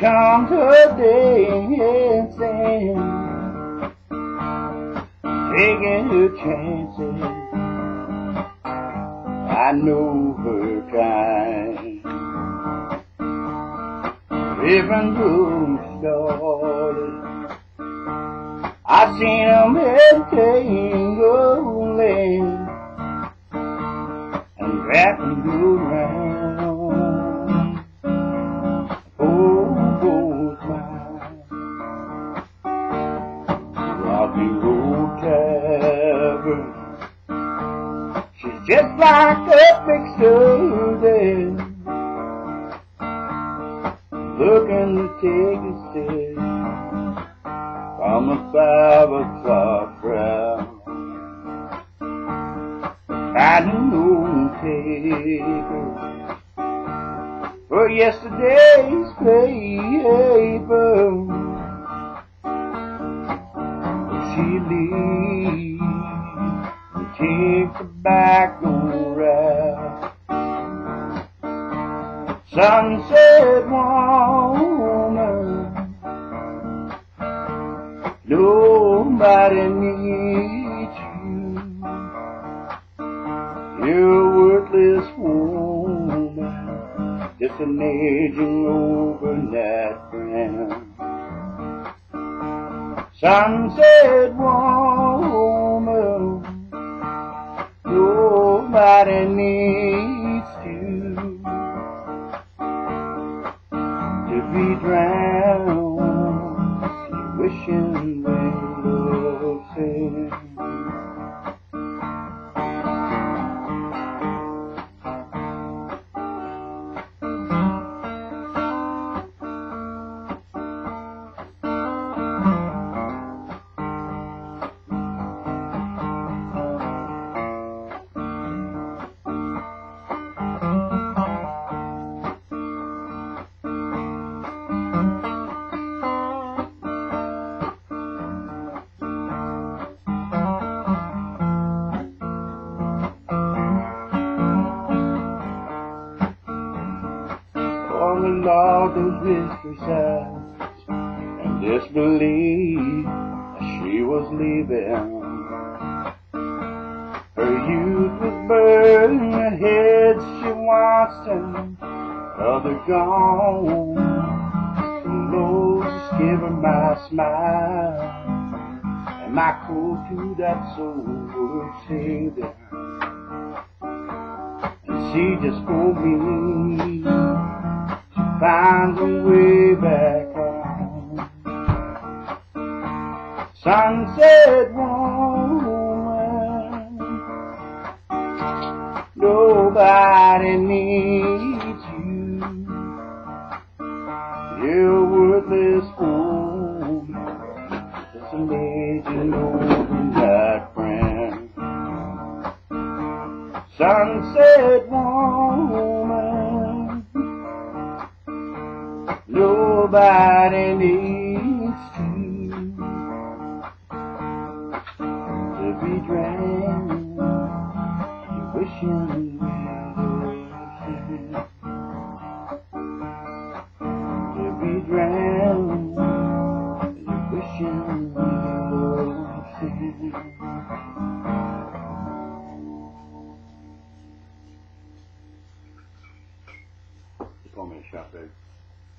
comes her dancing, taking her chances. I know her kind. Even room started. I seen them entangling She's just like a picture there. Looking to take a step from a five o'clock crowd. I no taker for yesterday's paper. She leaves the back route. Sunset woman, nobody needs you. You're a worthless woman, just an aging overnight friend. Sunset woman, all those mystery sides and disbelief as she was leaving. Her youth was burning ahead, she watched them, other gone. Lord, just give her my smile and my cool to that soul would save them. And she just for me find a way back home. Sunset woman, nobody needs you. You're a worthless fool, just an aging overnight friend. Sunset woman. Nobody needs to to be drowned. You wishing to be drowned. You wishing You call me a shot, babe.